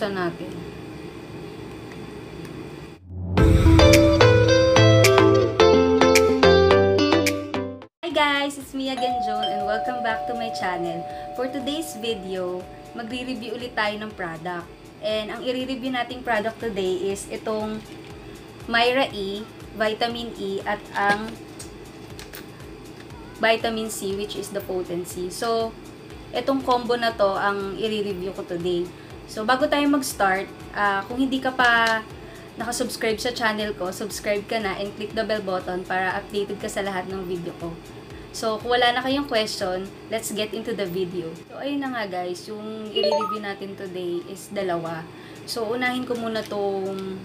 buksan natin. Hi guys! It's me again, Joan, and welcome back to my channel. For today's video, magre-review ulit tayo ng product. And ang i-review nating product today is itong Myra E, Vitamin E, at ang Vitamin C, which is the potency. So, itong combo na to ang i-review ko today. So, bago tayo mag-start, uh, kung hindi ka pa nakasubscribe sa channel ko, subscribe ka na and click the bell button para updated ka sa lahat ng video ko. So, kung wala na kayong question, let's get into the video. So, ayun na nga guys, yung i-review natin today is dalawa. So, unahin ko muna tong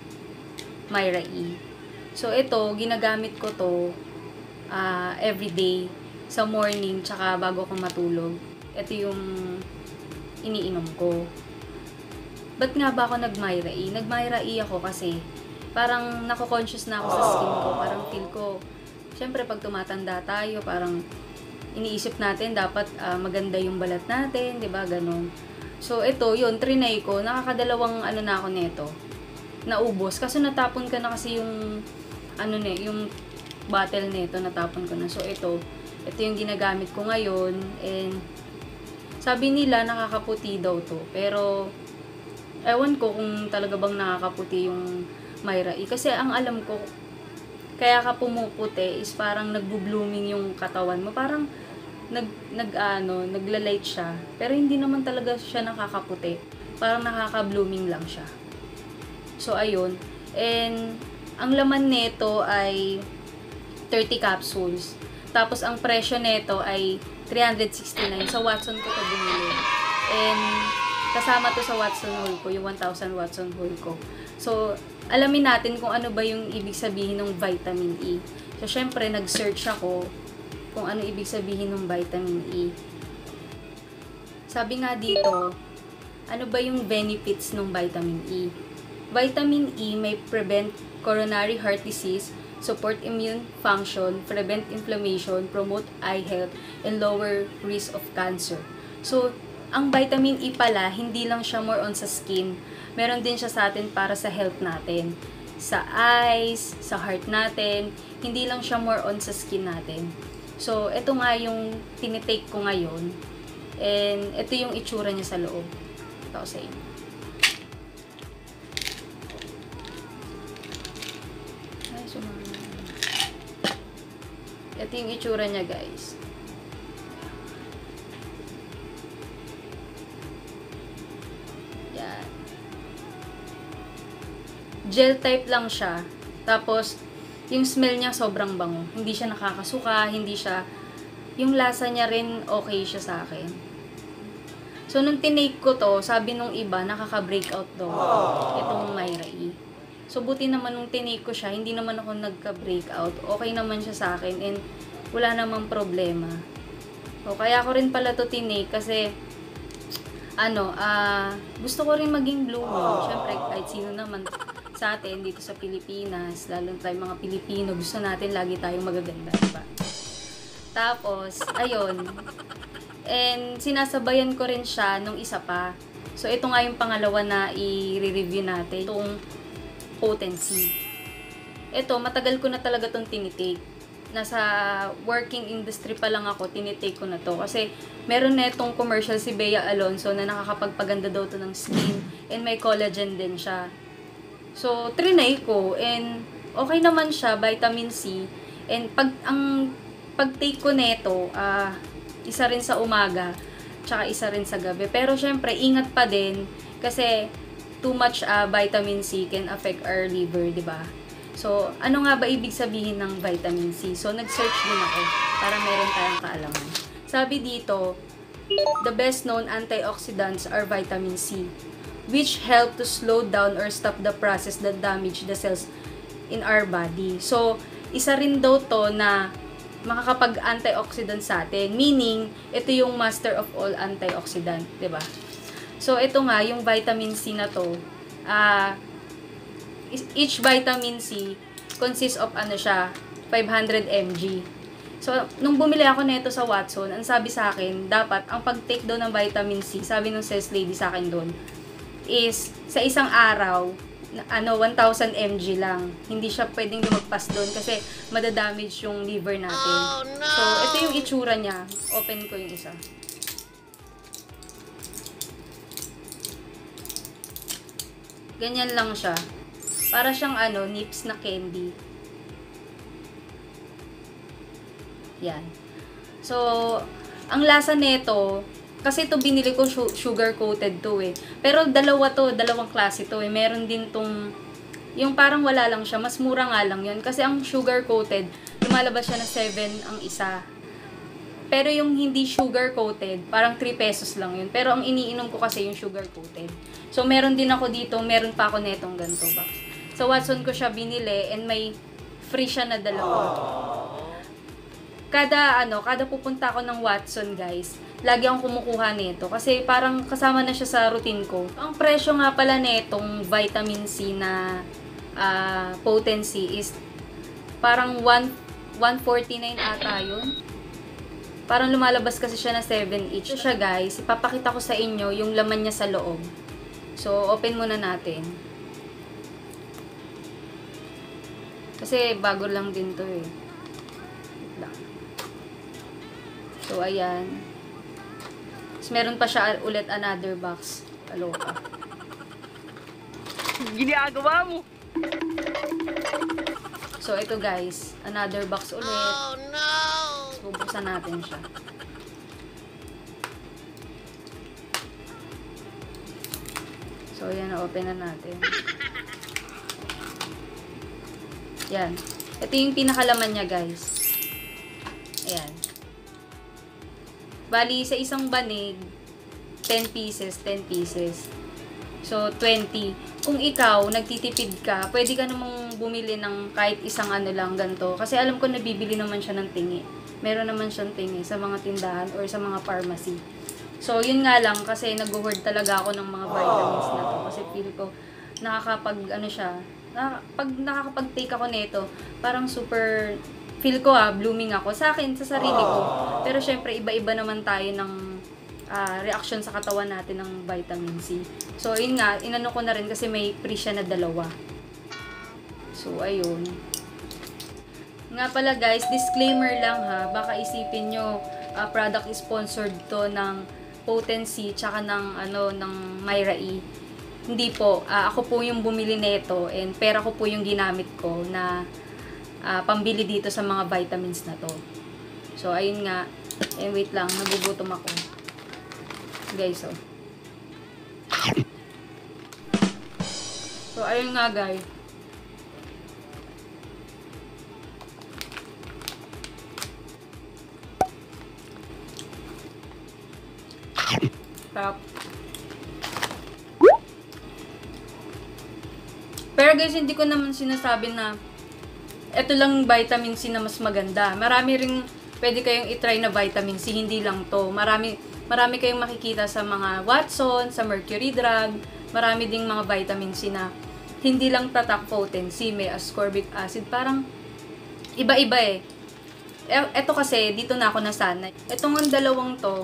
Myra E. So, ito, ginagamit ko to uh, everyday sa morning, tsaka bago ako matulog. Ito yung iniinom ko. Ba't nga ba ako nag-Myra E? Nag-Myra E ako kasi parang nako-conscious na ako sa skin ko. Parang feel ko, syempre pag tumatanda tayo, parang iniisip natin dapat uh, maganda yung balat natin, 'di ba? Ganon. So ito, yun, trinay ko, nakakadalawang ano na ako nito. Naubos kasi natapon ka na kasi yung ano ne, yung bottle nito, natapon ko na. So ito, ito yung ginagamit ko ngayon and sabi nila nakakaputi daw to. Pero ewan ko kung talaga bang nakakaputi yung Myra E. Kasi ang alam ko, kaya ka pumuputi is parang nagbo-blooming yung katawan mo. Parang nag, nag ano, nagla-light siya. Pero hindi naman talaga siya nakakaputi. Parang nakaka-blooming lang siya. So, ayun. And, ang laman nito ay 30 capsules. Tapos, ang presyo nito ay 369. Sa Watson ko to bumili. And, kasama to sa Watson Hole ko, yung 1,000 Watson Hole ko. So, alamin natin kung ano ba yung ibig sabihin ng vitamin E. So, syempre, nag-search ako kung ano ibig sabihin ng vitamin E. Sabi nga dito, ano ba yung benefits ng vitamin E? Vitamin E may prevent coronary heart disease, support immune function, prevent inflammation, promote eye health, and lower risk of cancer. So, ang vitamin E pala, hindi lang siya more on sa skin. Meron din siya sa atin para sa health natin. Sa eyes, sa heart natin. Hindi lang siya more on sa skin natin. So, ito nga yung tinitake ko ngayon. And, ito yung itsura niya sa loob. Ito sa inyo. Ay, sumama. Ito yung itsura niya, guys. Gel type lang siya. Tapos, yung smell niya sobrang bango. Hindi siya nakakasuka, hindi siya, yung lasa niya rin okay siya sa akin. So, nung tinake ko to, sabi nung iba, nakaka-breakout daw. Itong Myra E. So, buti naman nung tinake ko siya, hindi naman ako nagka-breakout. Okay naman siya sa akin and wala namang problema. O, kaya ko rin pala to tinake kasi ano, ah, gusto ko rin maging blooming. Siyempre, kahit sino naman sa atin dito sa Pilipinas, lalo tayo mga Pilipino, gusto natin lagi tayong magaganda, diba? Tapos, ayun. And sinasabayan ko rin siya nung isa pa. So, ito nga yung pangalawa na i-review natin. Itong potency. Ito, matagal ko na talaga itong tinitake. Nasa working industry pa lang ako, tinitake ko na to. Kasi, meron na itong commercial si Bea Alonso na nakakapagpaganda daw to ng skin. And may collagen din siya. So, trinay ko and okay naman siya, vitamin C. And pag ang pag-take ko nito, uh, isa rin sa umaga, tsaka isa rin sa gabi. Pero syempre, ingat pa din kasi too much uh, vitamin C can affect our liver, 'di ba? So, ano nga ba ibig sabihin ng vitamin C? So, nag-search din ako para meron tayong kaalaman. Sabi dito, the best known antioxidants are vitamin C which help to slow down or stop the process that damage the cells in our body. So, isa rin daw to na makakapag-antioxidant sa atin. Meaning, ito yung master of all antioxidant, ba diba? So, ito nga, yung vitamin C na to, uh, each vitamin C consists of ano siya, 500 mg. So, nung bumili ako nito sa Watson, ang sabi sa akin, dapat ang pag-take daw ng vitamin C, sabi ng sales lady sa akin doon, is sa isang araw, ano, 1,000 mg lang. Hindi siya pwedeng lumagpas doon kasi madadamage yung liver natin. So, ito yung itsura niya. Open ko yung isa. Ganyan lang siya. Para siyang ano, nips na candy. Yan. So, ang lasa nito, kasi ito binili ko su- sugar coated to eh. Pero dalawa to, dalawang klase to eh. Meron din tong yung parang wala lang siya, mas mura nga lang yun. Kasi ang sugar coated, lumalabas siya na 7 ang isa. Pero yung hindi sugar coated, parang 3 pesos lang yun. Pero ang iniinom ko kasi yung sugar coated. So meron din ako dito, meron pa ako netong ganito box. So Watson ko siya binili and may free siya na dalawa. Kada ano, kada pupunta ako ng Watson, guys, lagi akong kumukuha nito kasi parang kasama na siya sa routine ko. Ang presyo nga pala netong vitamin C na ah, potency is parang 1 149 ata yun. Parang lumalabas kasi siya na 7 each. Ito siya guys, ipapakita ko sa inyo yung laman niya sa loob. So, open muna natin. Kasi bago lang din to eh. So, ayan. Tapos meron pa siya ulit another box. Kaloka. Ginagawa mo. So, ito guys. Another box ulit. Oh no! Tapos bubuksan natin siya. So, yan. Open na natin. Yan. Ito yung pinakalaman niya, guys. Ayan. Bali, sa isang banig, 10 pieces, 10 pieces. So, 20. Kung ikaw, nagtitipid ka, pwede ka namang bumili ng kahit isang ano lang ganito. Kasi alam ko nabibili naman siya ng tingi. Meron naman siyang tingi sa mga tindahan or sa mga pharmacy. So, yun nga lang, kasi nag-hoard talaga ako ng mga vitamins na to. Kasi feel ko, nakakapag, ano siya, na, pag nakakapag-take ako nito, parang super, feel ko ah, blooming ako. Sa akin, sa sarili ko. Pero syempre, iba-iba naman tayo ng ah, reaction sa katawan natin ng vitamin C. So, yun nga, inano ko na rin kasi may free siya na dalawa. So, ayun. Nga pala guys, disclaimer lang ha, baka isipin nyo, ah, product is sponsored to ng Potency tsaka ng ano ng Myra E. Hindi po, ah, ako po yung bumili nito and pera ko po yung ginamit ko na ah, pambili dito sa mga vitamins na to. So ayun nga, eh wait lang, nagugutom ako. Guys, oh. So ayun nga guys. Sarap. Pero guys, hindi ko naman sinasabi na ito lang vitamin C na mas maganda. Marami ring pwede kayong itry na vitamin C, hindi lang to. Marami, marami kayong makikita sa mga Watson, sa Mercury Drug, marami ding mga vitamin C na hindi lang tatak potency, may ascorbic acid. Parang iba-iba eh. E- Eto kasi, dito na ako nasanay. Etong ang dalawang to,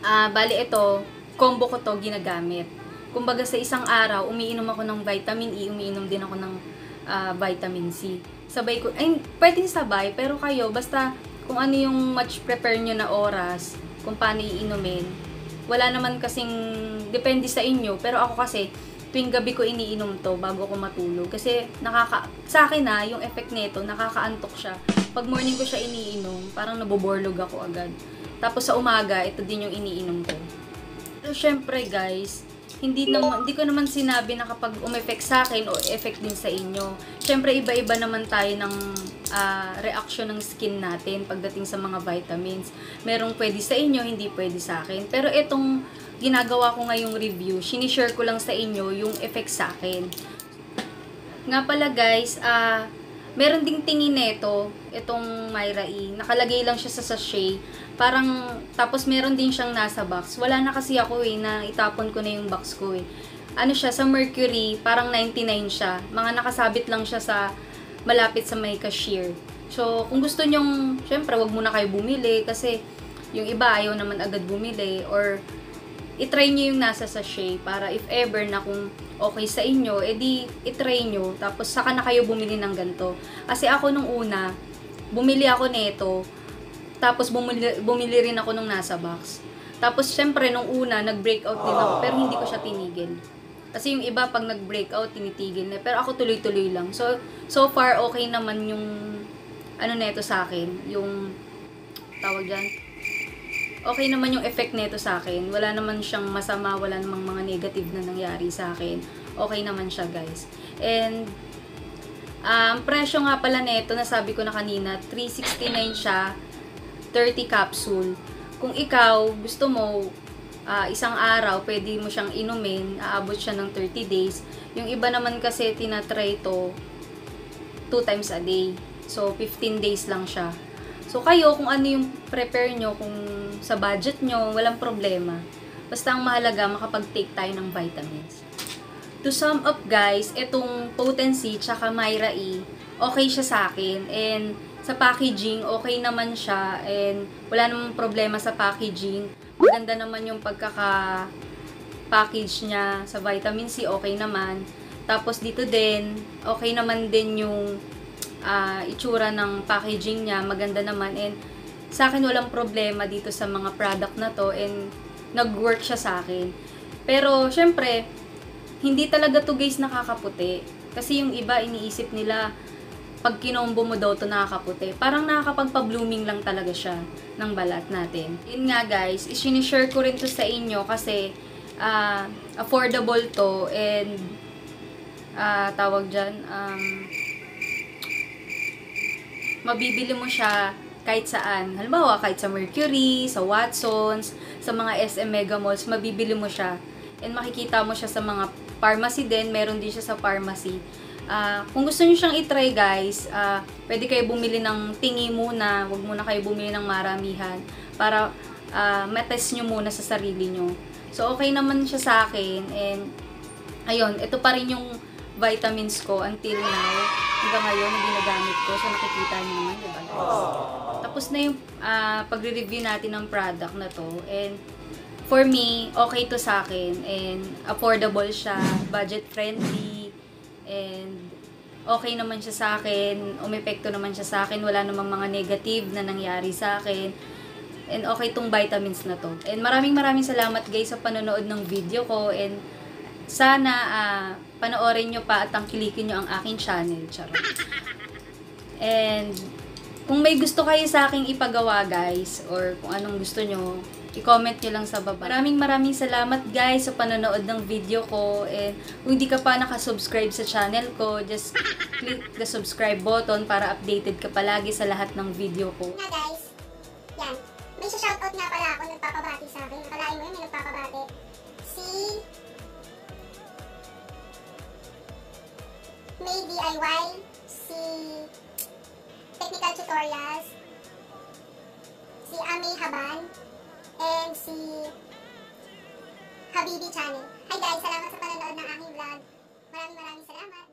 Ah, bali ito, combo ko to ginagamit. Kumbaga sa isang araw, umiinom ako ng vitamin E, umiinom din ako ng ah, vitamin C. Sabay ko, ay, pwedeng sabay, pero kayo, basta kung ano yung much prepare nyo na oras, kung paano iinumin, wala naman kasing, depende sa inyo, pero ako kasi, tuwing gabi ko iniinom to bago ko matulog. Kasi nakaka, sa akin na, yung effect nito, nakakaantok siya. Pag morning ko siya iniinom, parang naboborlog ako agad. Tapos sa umaga, ito din yung iniinom ko. Pero syempre guys, hindi naman hindi ko naman sinabi na kapag umeffect sa akin o effect din sa inyo. Syempre iba-iba naman tayo ng ah, reaction ng skin natin pagdating sa mga vitamins. Merong pwede sa inyo, hindi pwede sa akin. Pero itong ginagawa ko ngayong review, sinishare ko lang sa inyo yung effect sa akin. Nga pala guys, ah meron ding tingin nito, itong Myra E. Nakalagay lang siya sa sachet. Parang, tapos meron din siyang nasa box. Wala na kasi ako eh, na itapon ko na yung box ko eh. Ano siya, sa Mercury, parang 99 siya. Mga nakasabit lang siya sa, malapit sa may cashier. So, kung gusto nyong, syempre, wag muna kayo bumili kasi yung iba ayaw naman agad bumili or itry nyo yung nasa sachet para if ever na kung okay sa inyo, edi itry nyo. Tapos saka na kayo bumili ng ganito. Kasi ako nung una, bumili ako nito. Tapos bumili, bumili rin ako nung nasa box. Tapos syempre nung una, nag-breakout din ako. Pero hindi ko siya tinigil. Kasi yung iba pag nag-breakout, tinitigil na. Pero ako tuloy-tuloy lang. So, so far okay naman yung ano neto sa akin. Yung tawag dyan okay naman yung effect nito sa akin. Wala naman siyang masama, wala namang mga negative na nangyari sa akin. Okay naman siya, guys. And, um, presyo nga pala nito, nasabi ko na kanina, 369 siya, 30 capsule. Kung ikaw, gusto mo, uh, isang araw, pwede mo siyang inumin, aabot siya ng 30 days. Yung iba naman kasi, tinatry to 2 times a day. So, 15 days lang siya. So, kayo, kung ano yung prepare nyo, kung sa budget nyo, walang problema. Basta ang mahalaga, makapag-take tayo ng vitamins. To sum up, guys, itong Potency tsaka Myra E, okay siya sa akin. And sa packaging, okay naman siya. And wala namang problema sa packaging. Maganda naman yung pagkaka package niya sa vitamin C, okay naman. Tapos dito din, okay naman din yung uh, itsura ng packaging niya, maganda naman. And sa akin walang problema dito sa mga product na to and nag-work siya sa akin. Pero syempre, hindi talaga to guys nakakaputi. Kasi yung iba iniisip nila pag kinombo mo daw to nakakaputi. Parang nakakapagpa-blooming lang talaga siya ng balat natin. Yun nga guys, isinishare ko rin to sa inyo kasi uh, affordable to and uh, tawag dyan, um, mabibili mo siya kahit saan. Halimbawa, kahit sa Mercury, sa Watsons, sa mga SM Mega Malls, mabibili mo siya. And makikita mo siya sa mga pharmacy din. Meron din siya sa pharmacy. Uh, kung gusto niyo siyang itry guys, uh, pwede kayo bumili ng tingi muna. Huwag muna kayo bumili ng maramihan. Para uh, matest nyo muna sa sarili nyo. So, okay naman siya sa akin. And, ayun, ito pa rin yung vitamins ko until now. Hanggang ngayon, na ginagamit ko. So, nakikita niyo naman, di ba guys? Tapos na yung uh, pagre-review natin ng product na to. And, for me, okay to sa akin. And, affordable siya. Budget friendly. And, okay naman siya sa akin. Umepekto naman siya sa akin. Wala namang mga negative na nangyari sa akin. And okay tong vitamins na to. And maraming maraming salamat guys sa panonood ng video ko. And sana uh, panoorin nyo pa at tangkilikin nyo ang aking channel. Charot. And kung may gusto kayo sa aking ipagawa guys, or kung anong gusto nyo, i-comment nyo lang sa baba. Maraming maraming salamat guys sa panonood ng video ko. And kung hindi ka pa nakasubscribe sa channel ko, just click the subscribe button para updated ka palagi sa lahat ng video ko. Na guys, yan. May shoutout nga pala ako nagpapabati sa akin. Nakalain mo yun, may nagpapabati. Si May DIY, si Technical Tutorials, si Ami Haban, and si Habibi Channel. Hi guys, salamat sa panonood ng aking vlog. Maraming maraming salamat.